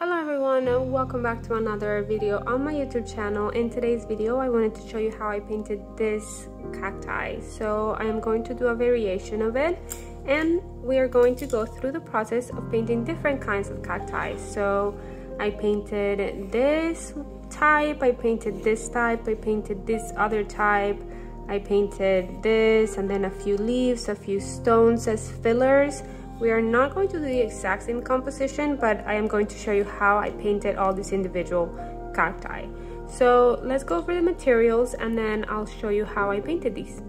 Hello everyone, welcome back to another video on my YouTube channel. In today's video, I wanted to show you how I painted this cacti. So I am going to do a variation of it and we are going to go through the process of painting different kinds of cacti. So I painted this type, I painted this type, I painted this other type, I painted this and then a few leaves, a few stones as fillers we are not going to do the exact same composition, but I am going to show you how I painted all these individual cacti. So let's go over the materials and then I'll show you how I painted these.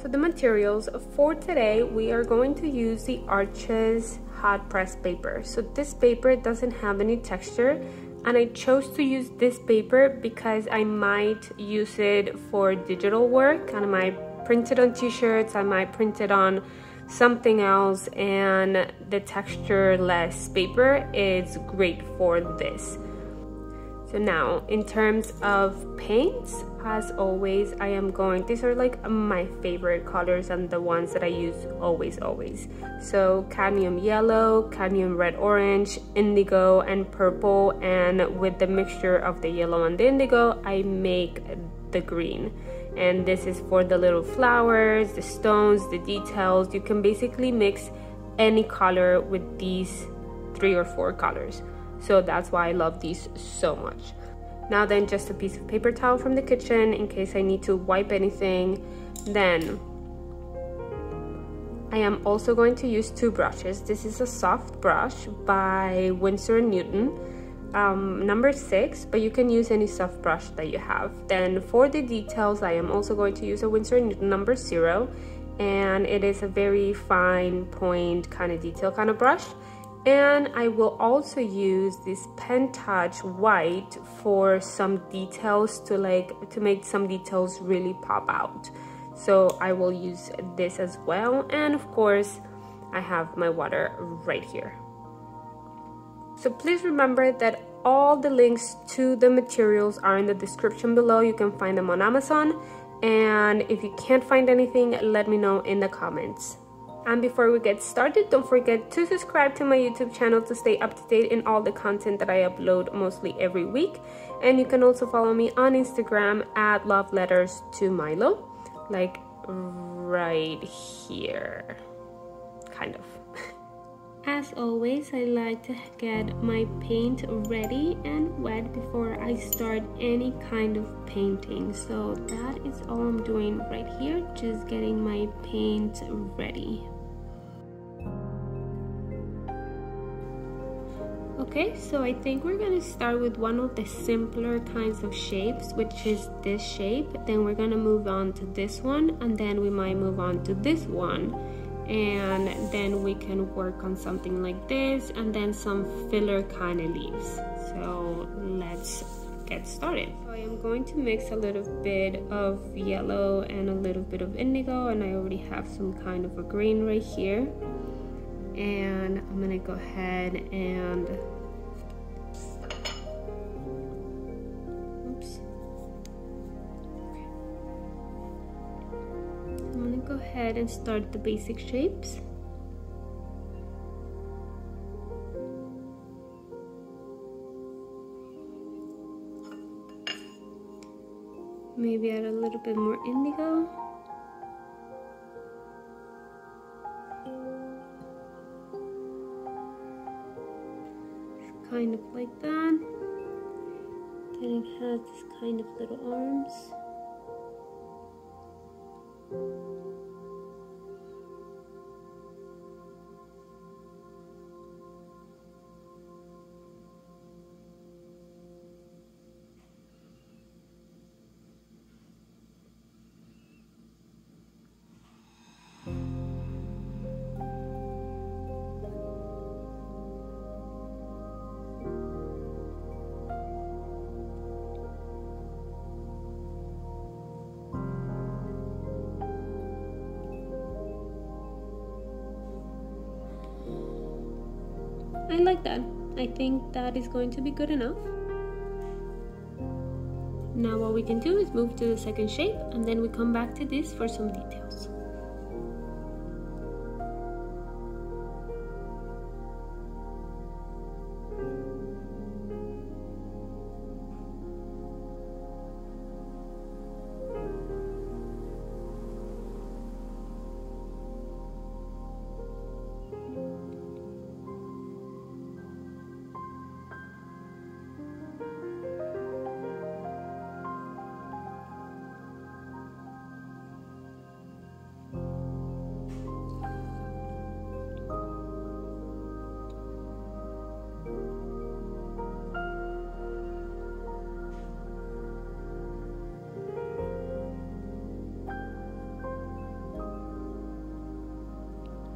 So the materials for today, we are going to use the Arches hot press paper. So this paper doesn't have any texture and I chose to use this paper because I might use it for digital work and I might print it on t-shirts, I might print it on something else and the textureless paper is great for this. So now, in terms of paints, as always, I am going, these are like my favorite colors and the ones that I use always, always. So cadmium yellow, cadmium red orange, indigo, and purple. And with the mixture of the yellow and the indigo, I make the green and this is for the little flowers the stones the details. You can basically mix any color with these three or four colors. So that's why I love these so much. Now then just a piece of paper towel from the kitchen in case I need to wipe anything. Then I am also going to use two brushes. This is a soft brush by Winsor & Newton um, number six, but you can use any soft brush that you have. Then for the details, I am also going to use a Winsor number zero, and it is a very fine point kind of detail kind of brush. And I will also use this pen touch white for some details to like to make some details really pop out. So I will use this as well. And of course, I have my water right here. So please remember that all the links to the materials are in the description below. You can find them on Amazon. And if you can't find anything, let me know in the comments. And before we get started, don't forget to subscribe to my YouTube channel to stay up to date in all the content that I upload mostly every week. And you can also follow me on Instagram at love letters to Milo, like right here, kind of. As always, I like to get my paint ready and wet before I start any kind of painting. So that is all I'm doing right here, just getting my paint ready. Okay, so I think we're gonna start with one of the simpler kinds of shapes, which is this shape. Then we're gonna move on to this one, and then we might move on to this one and then we can work on something like this and then some filler kind of leaves. So let's get started. So I am going to mix a little bit of yellow and a little bit of indigo and I already have some kind of a green right here. And I'm gonna go ahead and ahead and start the basic shapes. Maybe add a little bit more indigo. kind of like that. Then it has this kind of little arms. I like that. I think that is going to be good enough. Now what we can do is move to the second shape and then we come back to this for some details.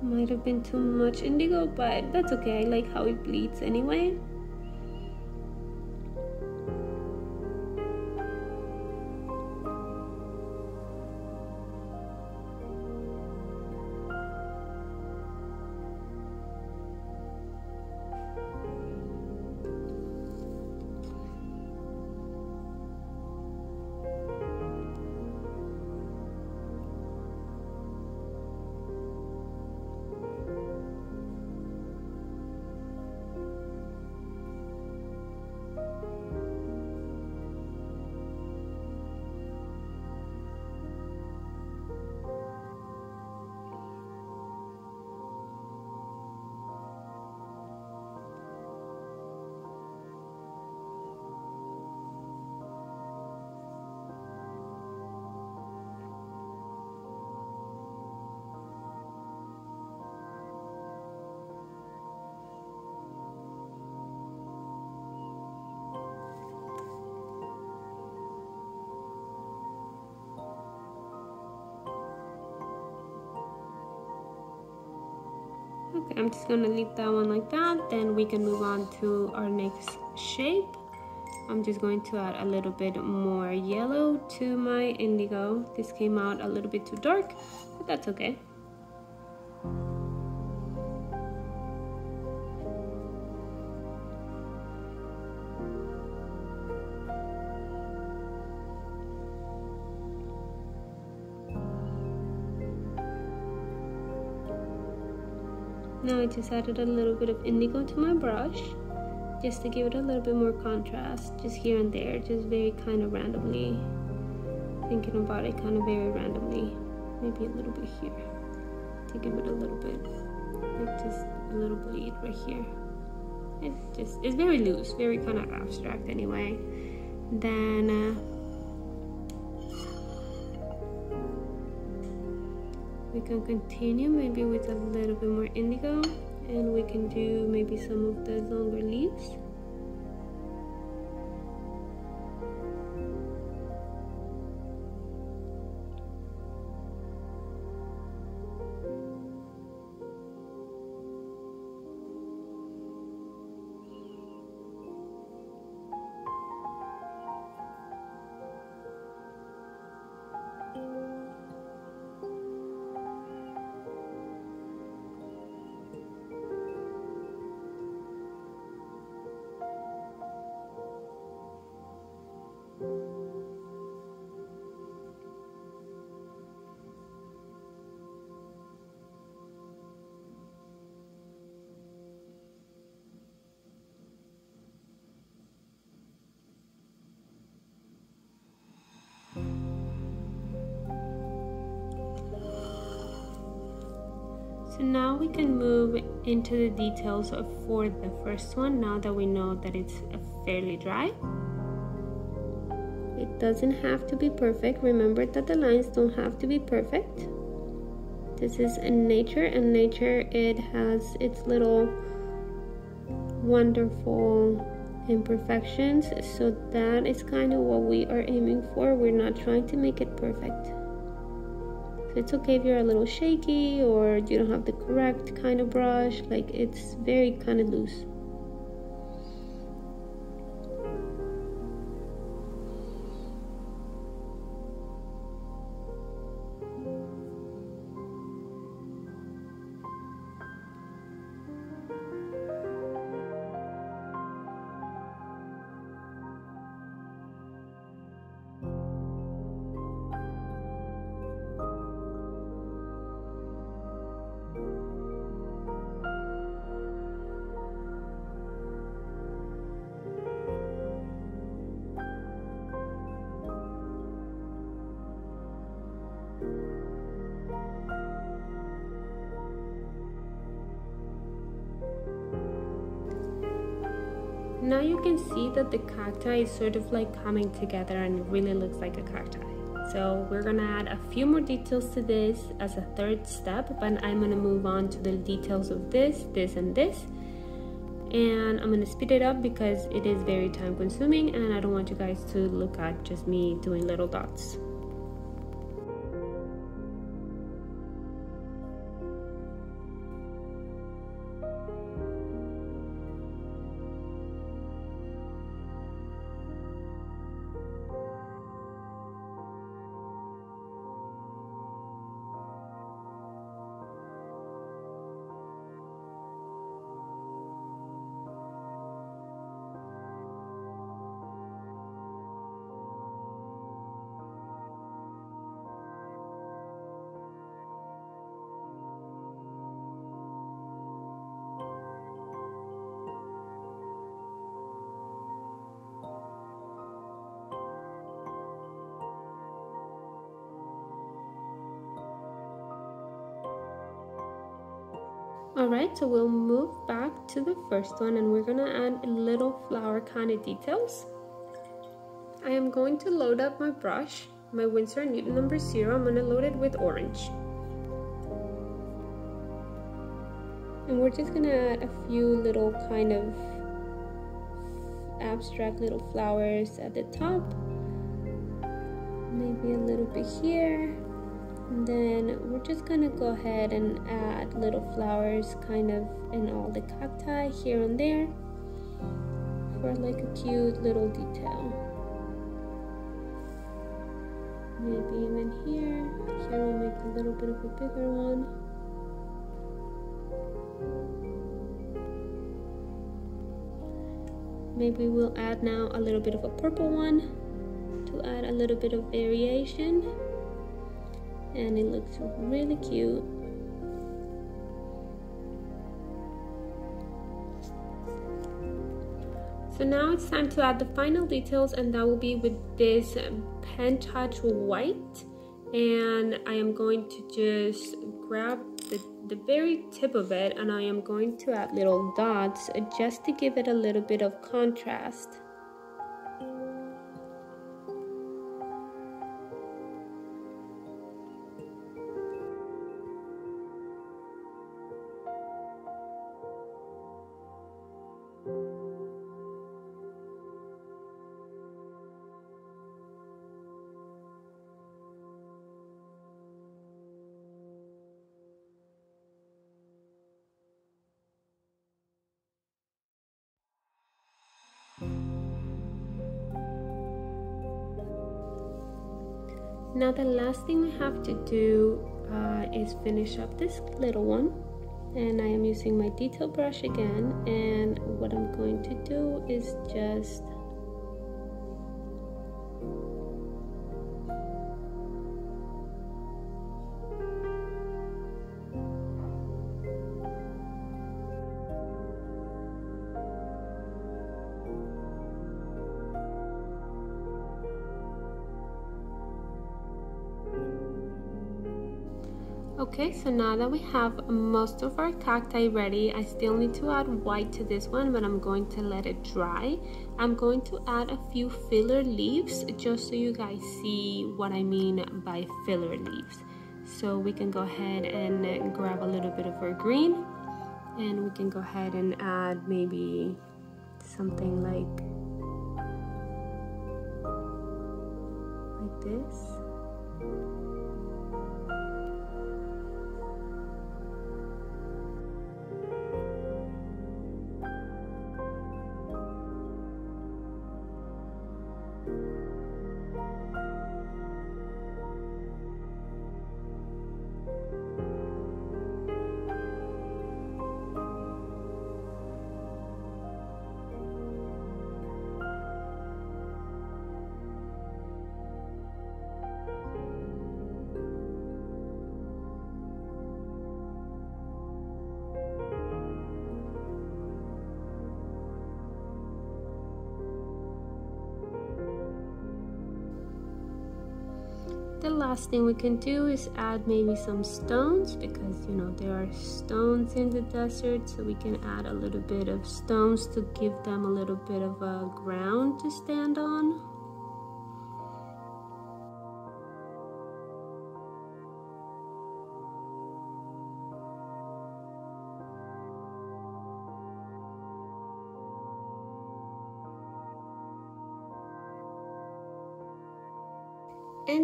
Might have been too much indigo but that's okay. I like how it bleeds anyway I'm just gonna leave that one like that. Then we can move on to our next shape. I'm just going to add a little bit more yellow to my indigo. This came out a little bit too dark but that's okay Now I just added a little bit of indigo to my brush just to give it a little bit more contrast just here and there just very kind of randomly. Thinking about it kind of very randomly maybe a little bit here. To give it a little bit like just a little bleed right here. It just it's very loose very kind of abstract anyway. Then uh, we can continue maybe with a little bit more indigo and we can do maybe some of the longer leaves So now we can move into the details for the first one now that we know that it's fairly dry. It doesn't have to be perfect. Remember that the lines don't have to be perfect. This is in nature and nature it has its little wonderful imperfections so that is kind of what we are aiming for. We're not trying to make it perfect it's okay if you're a little shaky or you don't have the correct kind of brush. Like it's very kind of loose now you can see that the cacti is sort of like coming together and it really looks like a cacti. So we're gonna add a few more details to this as a third step but I'm gonna move on to the details of this this and this. And I'm gonna speed it up because it is very time consuming and I don't want you guys to look at just me doing little dots Alright, so we'll move back to the first one and we're gonna add little flower kind of details. I am going to load up my brush, my Winsor Newton number zero. I'm gonna load it with orange. And we're just gonna add a few little kind of abstract little flowers at the top. Maybe a little bit here. And then we're just gonna go ahead and add little flowers kind of in all the cacti here and there for like a cute little detail. Maybe even here. Here we'll make a little bit of a bigger one. Maybe we'll add now a little bit of a purple one to add a little bit of variation. And it looks really cute. So now it's time to add the final details and that will be with this pen touch white and I am going to just grab the, the very tip of it and I am going to add little dots just to give it a little bit of contrast. Now the last thing we have to do uh, is finish up this little one. And I am using my detail brush again. And what I'm going to do is just Okay, so now that we have most of our cacti ready, I still need to add white to this one, but I'm going to let it dry. I'm going to add a few filler leaves just so you guys see what I mean by filler leaves. So we can go ahead and grab a little bit of our green and we can go ahead and add maybe something like like this. Last thing we can do is add maybe some stones because you know there are stones in the desert so we can add a little bit of stones to give them a little bit of a ground to stand on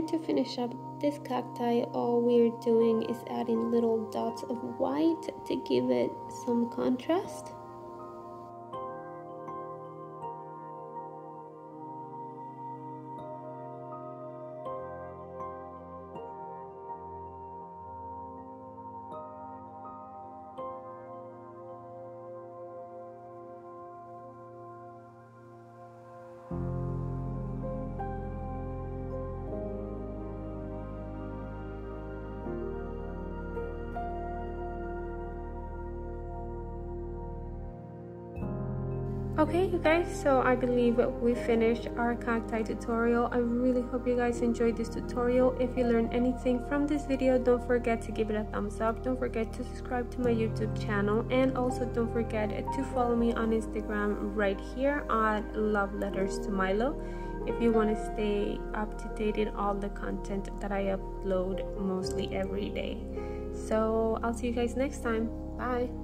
To finish up this cacti, all we're doing is adding little dots of white to give it some contrast. Okay you guys so i believe we finished our cacti tutorial. I really hope you guys enjoyed this tutorial. If you learned anything from this video don't forget to give it a thumbs up. Don't forget to subscribe to my youtube channel. And also don't forget to follow me on instagram right here at love letters to milo. If you want to stay up to date in all the content that i upload mostly every day. So i'll see you guys next time. Bye